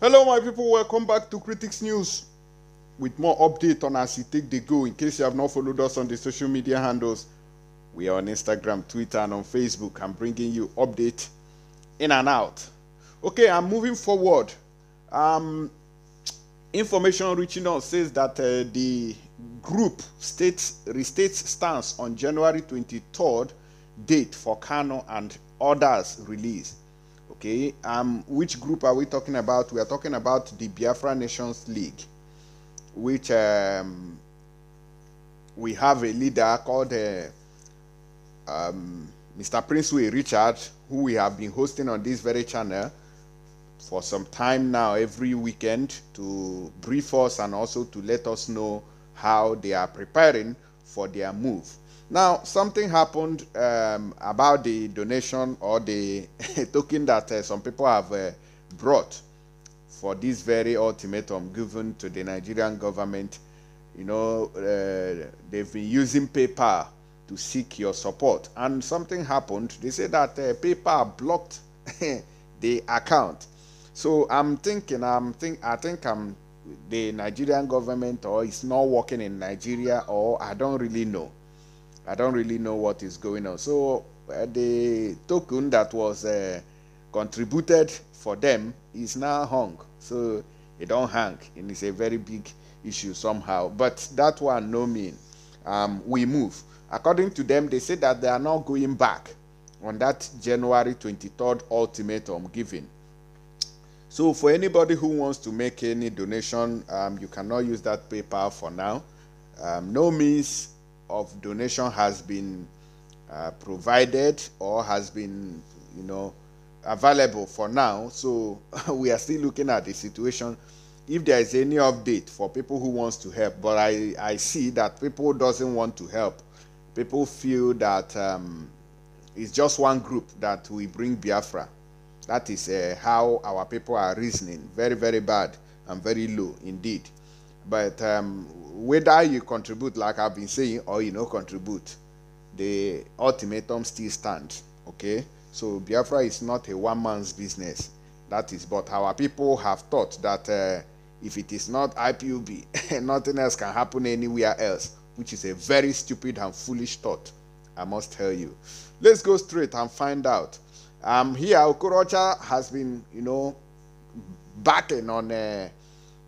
Hello, my people. Welcome back to Critics News with more update on as it take the go. In case you have not followed us on the social media handles, we are on Instagram, Twitter, and on Facebook. I'm bringing you update in and out. Okay, I'm moving forward. Um, information reaching us says that uh, the group states restates stance on January 23rd date for Kanu and others release. Okay, um, which group are we talking about? We are talking about the Biafra Nations League, which um, we have a leader called uh, um, Mr. Princewill Richard, who we have been hosting on this very channel for some time now, every weekend, to brief us and also to let us know how they are preparing for their move. Now, something happened um, about the donation or the token that uh, some people have uh, brought for this very ultimatum given to the Nigerian government. You know, uh, they've been using PayPal to seek your support, and something happened. They said that uh, PayPal blocked the account. So I'm thinking, I'm think, I think I'm the Nigerian government, or it's not working in Nigeria, or I don't really know. I don't really know what is going on. So uh, the token that was uh, contributed for them is now hung. So it don't hang, and it's a very big issue somehow. But that one, no mean. Um, we move. According to them, they say that they are not going back on that January 23rd ultimatum given. So for anybody who wants to make any donation, um, you cannot use that PayPal for now. Um, no means of donation has been uh, provided or has been, you know, available for now. So we are still looking at the situation. If there is any update for people who wants to help, but I, I see that people doesn't want to help. People feel that um, it's just one group that we bring Biafra. That is uh, how our people are reasoning. Very, very bad and very low indeed. But um, whether you contribute, like I've been saying, or you know contribute, the ultimatum still stands. Okay, so Biafra is not a one man's business. That is, but our people have thought that uh, if it is not IPOB, nothing else can happen anywhere else, which is a very stupid and foolish thought. I must tell you. Let's go straight and find out. Um, here, Okorocha has been, you know, backing on. Uh,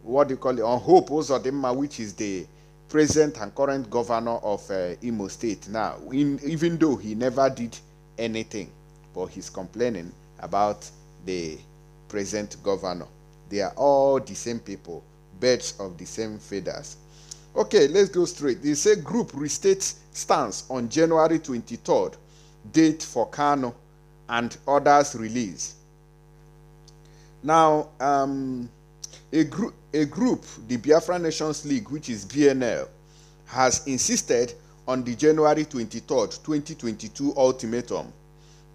what do you call it, on Hope Uzodimma, which is the present and current governor of uh, Imo State now, in, even though he never did anything, but he's complaining about the present governor. They are all the same people, birds of the same feathers. Okay, let's go straight. They say group restates stance on January 23rd, date for Kanu and others release. Now, um, a group, a group, the Biafra Nations League, which is BNL, has insisted on the January 23, 2022 ultimatum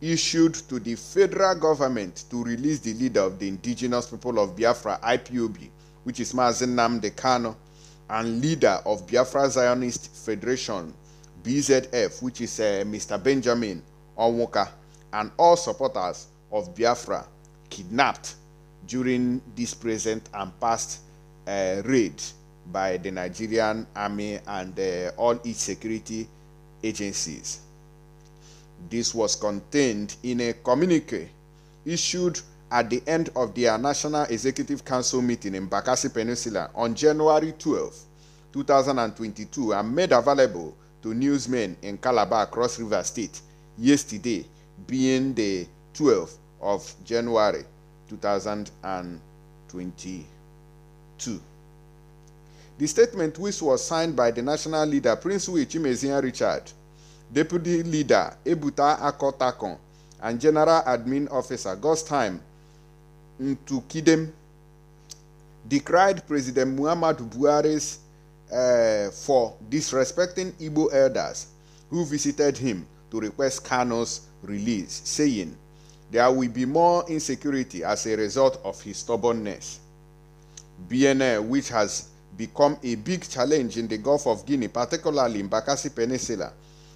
issued to the federal government to release the leader of the indigenous people of Biafra, IPOB, which is Mazi Nnamdi Kanu, and leader of Biafra Zionist Federation, BZF, which is uh, Mr. Benjamin Onwuka, and all supporters of Biafra kidnapped during this present and past uh, raid by the Nigerian army and uh, all its security agencies. This was contained in a communique issued at the end of their National Executive Council meeting in Bakassi Peninsula on January 12, 2022, and made available to newsmen in Calabar, Cross River State, yesterday, being the 12th of January 2022. The statement, which was signed by the national leader Prince Chimezian Richard, deputy leader Ebuta Akotakon, and general admin officer Gostheim Ntukidem, decried President Muhammadu Buhari's uh, for disrespecting Igbo elders who visited him to request Kano's release, saying, there will be more insecurity as a result of his stubbornness. BNL, which has become a big challenge in the Gulf of Guinea, particularly in Bakassi Peninsula,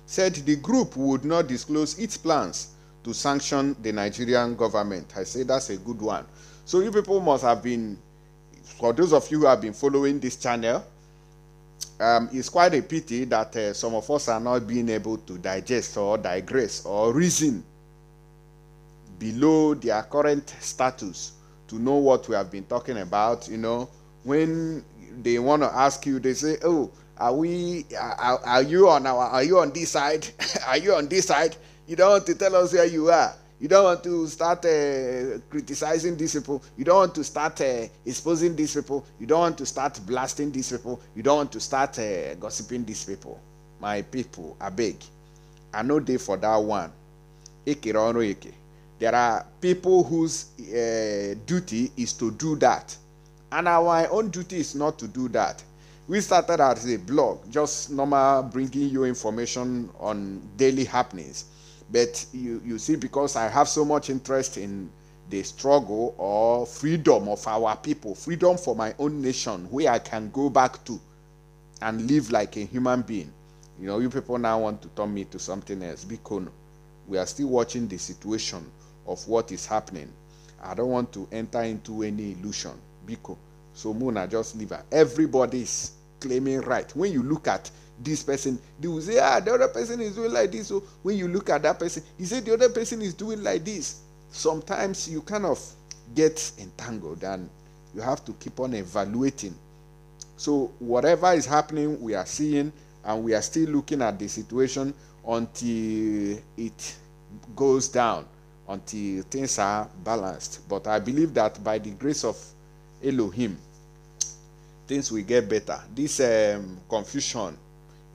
said the group would not disclose its plans to sanction the Nigerian government. I say that's a good one. So you people must have been, for those of you who have been following this channel, um, it's quite a pity that uh, some of us are not being able to digest or digress or reason below their current status to know what we have been talking about. You know, when they want to ask you, they say, "Oh, are we? Are, are you on our? Are you on this side? are you on this side? You don't want to tell us where you are." You don't want to start uh, criticizing these people. You don't want to start uh, exposing these people. You don't want to start blasting these people. You don't want to start uh, gossiping these people. My people, I beg. I know they for that one. There are people whose uh, duty is to do that. And our own duty is not to do that. We started as a blog, just normal bringing you information on daily happenings but you, you see, because I have so much interest in the struggle or freedom of our people, freedom for my own nation, where I can go back to and live like a human being. You know, you people now want to turn me to something else. Because we are still watching the situation of what is happening. I don't want to enter into any illusion. Biko. So Muna, just leave her. Everybody is claiming right. When you look at this person they will say ah the other person is doing like this so when you look at that person you say the other person is doing like this sometimes you kind of get entangled and you have to keep on evaluating so whatever is happening we are seeing and we are still looking at the situation until it goes down until things are balanced but i believe that by the grace of elohim things will get better this um, confusion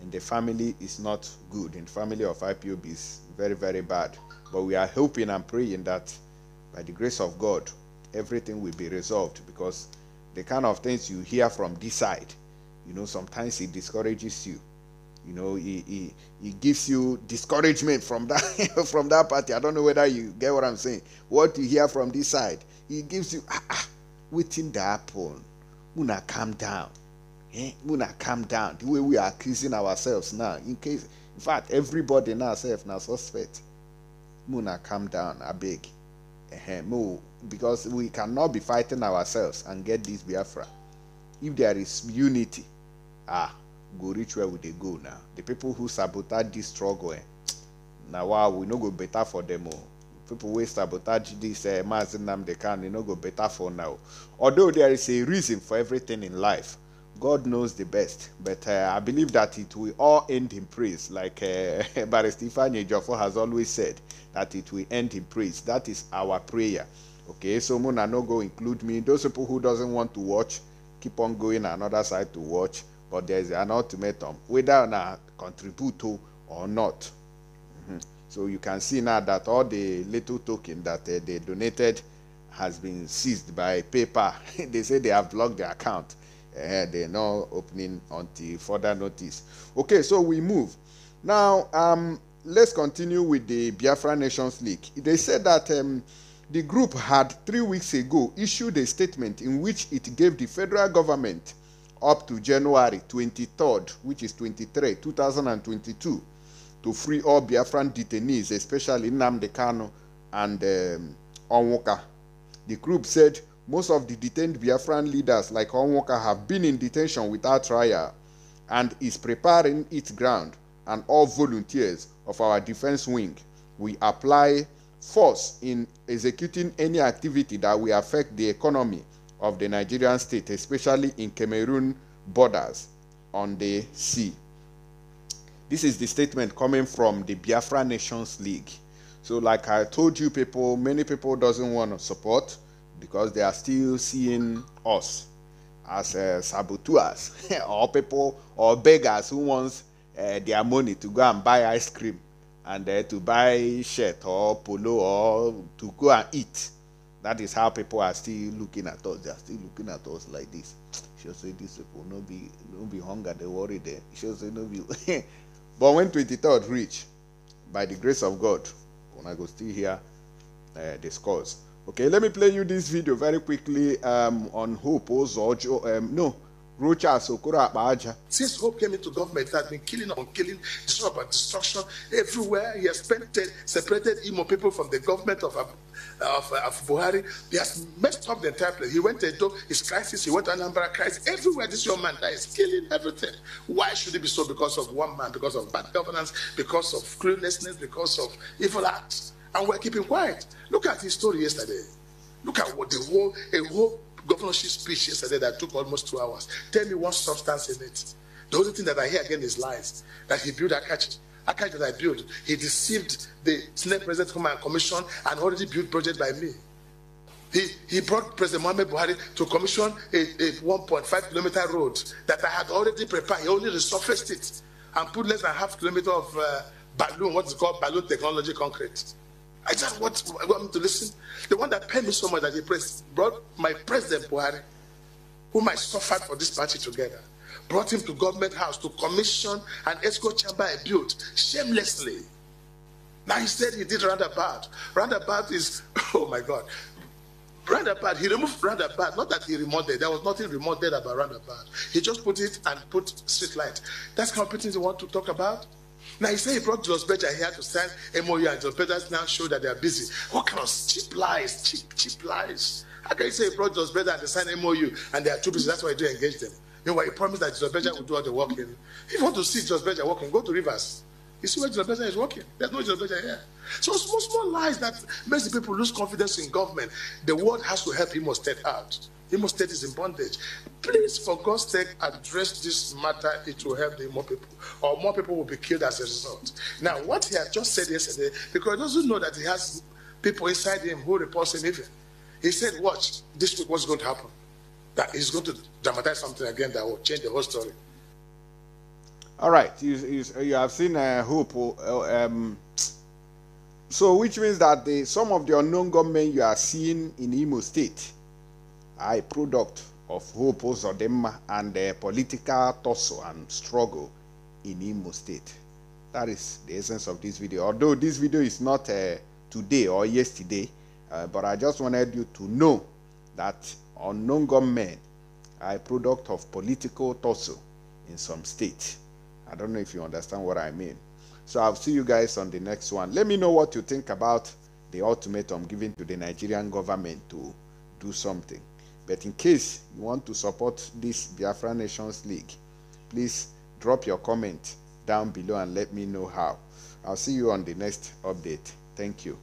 in the family is not good. In the family of IPOB is very, very bad. But we are hoping and praying that by the grace of God, everything will be resolved because the kind of things you hear from this side, you know, sometimes it discourages you. You know, it, it, gives you discouragement from that from that party. I don't know whether you get what I'm saying. What you hear from this side, it gives you ah, ah waiting the apple. Muna calm down eh, Muna calm down. The way we are accusing ourselves now, in case, in fact, everybody now self now suspect. Muna calm down, I beg. Because we cannot be fighting ourselves and get this Biafra. If there is unity, ah, go reach where we they go now. The people who sabotage this struggle, eh, now wow, we no go better for them all. People who sabotage this uh, they can, they no go better for now. Although there is a reason for everything in life God knows the best, but uh, I believe that it will all end in praise, like uh, Barrister Ifeanyi has always said, that it will end in praise. That is our prayer. Okay, so Muna no go include me. Those people who doesn't want to watch, keep on going another side to watch, but there is an ultimatum, whether I contribute to or not. Mm-hmm. So you can see now that all the little token that uh, they donated has been seized by PayPal. they say they have blocked the account uh, they're not opening until further notice. Okay, so we move. Now, um, let's continue with the Biafra Nations League. They said that um, the group had three weeks ago issued a statement in which it gave the federal government up to January 23rd, which is 23, 2022, to free all Biafran detainees, especially Nnamdi Kanu and um, Onwuka. The group said most of the detained Biafran leaders like Onwuka have been in detention without trial and is preparing its ground and all volunteers of our defense wing we apply force in executing any activity that will affect the economy of the Nigerian state, especially in Cameroon borders on the sea. This is the statement coming from the Biafra Nations League. So like I told you people, many people doesn't want to support because they are still seeing us as uh, saboteurs or people or beggars who wants uh, their money to go and buy ice cream and uh, to buy shirt or polo or to go and eat. That is how people are still looking at us. They are still looking at us like this. She'll say this people no be no be hunger, they worry there. She'll say no be but when 23rd reach, by the grace of God, when I go still hear uh, scores. Okay, let me play you this video very quickly um, on Hope Ozojo. Um, no, Since Hope came into government, he has been killing on killing, destruction about destruction everywhere. He has separated, separated Imo people from the government of, of, of Buhari. He has messed up the entire place. He went to his crisis, he went Anambra crisis. Everywhere this young man is killing everything. Why should it be so? Because of one man, because of bad governance, because of cluelessness, because of evil acts. And we're keeping quiet. Look at his story yesterday. Look at what the whole, a whole governorship speech yesterday that took almost two hours. Tell me one substance in it. The only thing that I hear again is lies. That he built Akachi. Akachi that I built, he deceived the Senate President Command Commission and already built project by me. He, he brought President Mohamed Buhari to commission a, a 1.5 kilometer road that I had already prepared. He only resurfaced it and put less than half kilometer of uh, balloon, what is called balloon technology concrete. I just want, I want to listen. The one that paid me so much that he brought my president Buhari, whom I suffered for this party together, brought him to government house to commission an EXCO chamber I built shamelessly. Now he said he did roundabout. Roundabout is, oh my God. Roundabout, he removed roundabout, not that he remodeled. There was nothing remodeled about roundabout. He just put it and put street light. That's of things you want to talk about. Now he said he brought Julius Berger here to sign MOU and Julius Berger now show that they are busy. What kind of cheap lies, cheap, cheap lies? How can you say he brought Julius Berger to sign MOU and they are too busy? That's why he didn't engage them. Know, he promised that Julius Berger would do all the working. If you want to see Julius Berger working, go to Rivers. You see where Julius Berger is working. There's no Julius Berger here. So small, small lies that makes the people lose confidence in government. The world has to help him or step out. Imo State is in bondage. Please, for God's sake, address this matter. It will help the Imo people, or more people will be killed as a result. Now, what he had just said yesterday, because he doesn't know that he has people inside him who report him even. He said, watch, this week what's going to happen. That he's going to dramatize something again that will change the whole story. All right, you, you, you have seen uh, Hope. Uh, um, so, which means that the, some of the unknown government you are seeing in Imo State a product of Hope Uzodimma and the political tussle and struggle in Imo State. That is the essence of this video. Although this video is not uh, today or yesterday, uh, but I just wanted you to know that unknown gunmen are a product of political tussle in some states. I don't know if you understand what I mean. So I'll see you guys on the next one. Let me know what you think about the ultimatum given to the Nigerian government to do something. But in case you want to support this Biafra Nations League, please drop your comment down below and let me know how. I'll see you on the next update. Thank you.